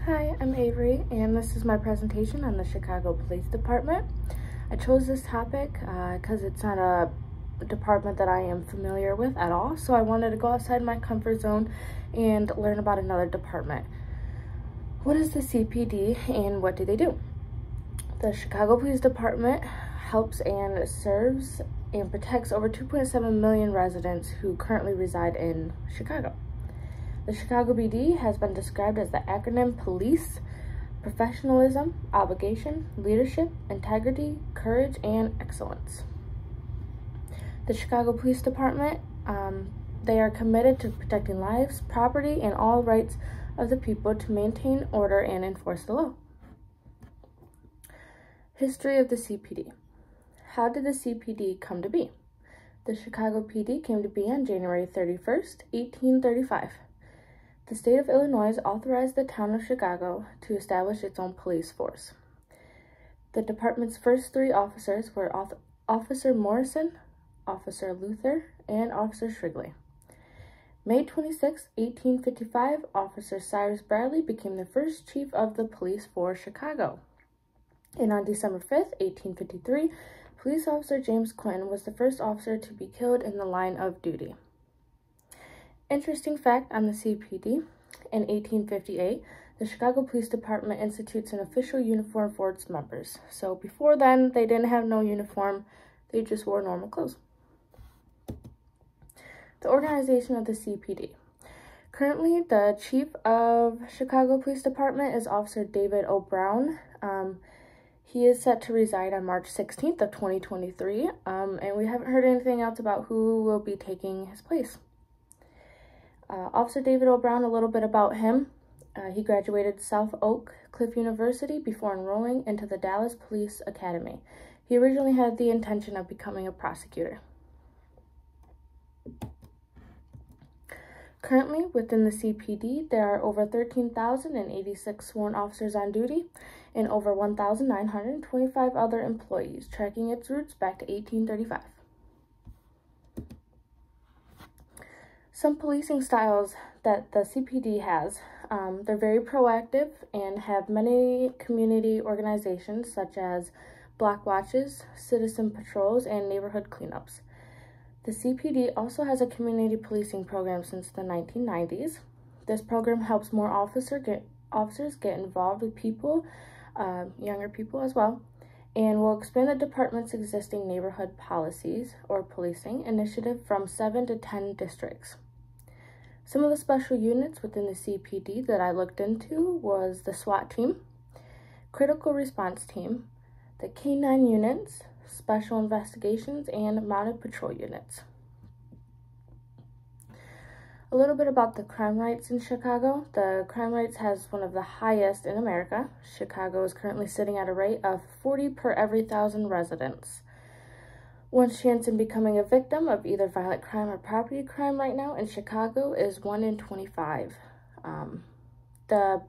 Hi, I'm Avery, and this is my presentation on the Chicago Police Department. I chose this topic because uh, it's not a department that I am familiar with at all, so I wanted to go outside my comfort zone and learn about another department. What is the CPD and what do they do? The Chicago Police Department helps and serves and protects over 2.7 million residents who currently reside in Chicago. The Chicago PD has been described as the acronym POLICE, professionalism, obligation, leadership, integrity, courage, and excellence. The Chicago Police Department, um, they are committed to protecting lives, property, and all rights of the people to maintain order and enforce the law. History of the CPD. How did the CPD come to be? The Chicago PD came to be on January 31st, 1835. The state of Illinois authorized the town of Chicago to establish its own police force. The department's first three officers were Officer Morrison, Officer Luther, and Officer Shrigley. May 26, 1855, Officer Cyrus Bradley became the first chief of the police for Chicago. And on December 5, 1853, Police Officer James Quinn was the first officer to be killed in the line of duty. Interesting fact on the CPD, in 1858, the Chicago Police Department institutes an official uniform for its members. So before then, they didn't have no uniform, they just wore normal clothes. The organization of the CPD. Currently, the chief of Chicago Police Department is Officer David O. Brown. Um, he is set to resign on March 16th of 2023, um, and we haven't heard anything else about who will be taking his place. Uh, Officer David O. Brown, a little bit about him. Uh, he graduated South Oak Cliff University before enrolling into the Dallas Police Academy. He originally had the intention of becoming a prosecutor. Currently, within the CPD, there are over 13,086 sworn officers on duty and over 1,925 other employees, tracking its roots back to 1835. Some policing styles that the CPD has, um, they're very proactive and have many community organizations such as block watches, citizen patrols, and neighborhood cleanups. The CPD also has a community policing program since the 1990s. This program helps more officer get, officers get involved with people, uh, younger people as well, and will expand the department's existing neighborhood policies or policing initiative from 7 to 10 districts. Some of the special units within the CPD that I looked into was the SWAT team, critical response team, the K9 units, special investigations, and mounted patrol units. A little bit about the crime rates in Chicago. The crime rates has one of the highest in America. Chicago is currently sitting at a rate of 40 per every thousand residents. One's chance in becoming a victim of either violent crime or property crime right now in Chicago is 1 in 25. Um, the,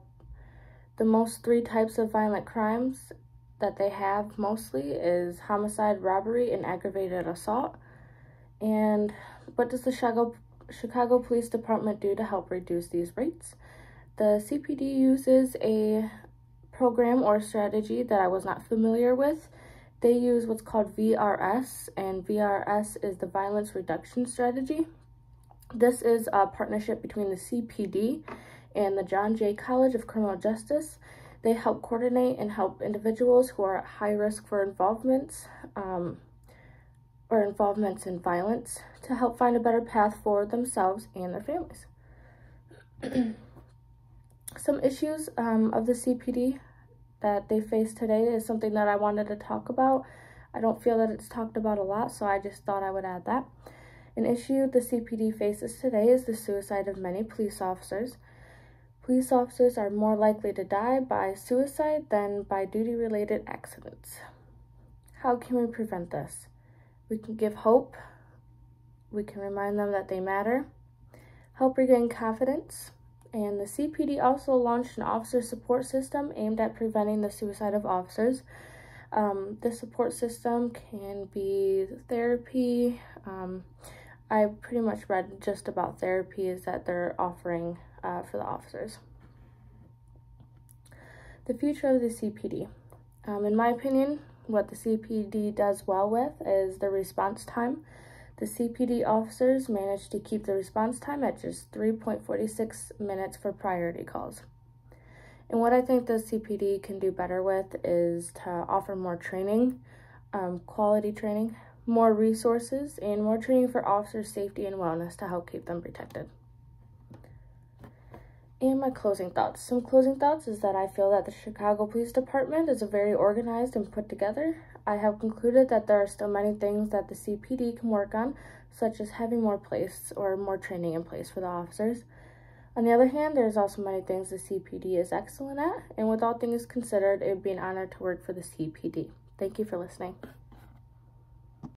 the most three types of violent crimes that they have mostly is homicide, robbery, and aggravated assault. And what does the Chicago, Chicago Police Department do to help reduce these rates? The CPD uses a program or strategy that I was not familiar with. They use what's called VRS, and VRS is the Violence Reduction Strategy. This is a partnership between the CPD and the John Jay College of Criminal Justice they help coordinate and help individuals who are at high risk for involvements um, or involvements in violence to help find a better path for themselves and their families. Some issues um, of the CPD that they face today is something that I wanted to talk about. I don't feel that it's talked about a lot, so I just thought I would add that. An issue the CPD faces today is the suicide of many police officers. Police officers are more likely to die by suicide than by duty-related accidents. How can we prevent this? We can give hope. We can remind them that they matter. Help regain confidence. And the CPD also launched an officer support system aimed at preventing the suicide of officers. Um, the support system can be therapy. Um, I pretty much read just about therapies that they're offering uh, for the officers. The future of the CPD. Um, in my opinion, what the CPD does well with is the response time. The CPD officers managed to keep the response time at just 3.46 minutes for priority calls. And what I think the CPD can do better with is to offer more training, um, quality training, more resources, and more training for officers' safety and wellness to help keep them protected. And my closing thoughts. Some closing thoughts is that I feel that the Chicago Police Department is a very organized and put together. I have concluded that there are still many things that the CPD can work on, such as having more place or more training in place for the officers. On the other hand, there's also many things the CPD is excellent at, and with all things considered, it would be an honor to work for the CPD. Thank you for listening.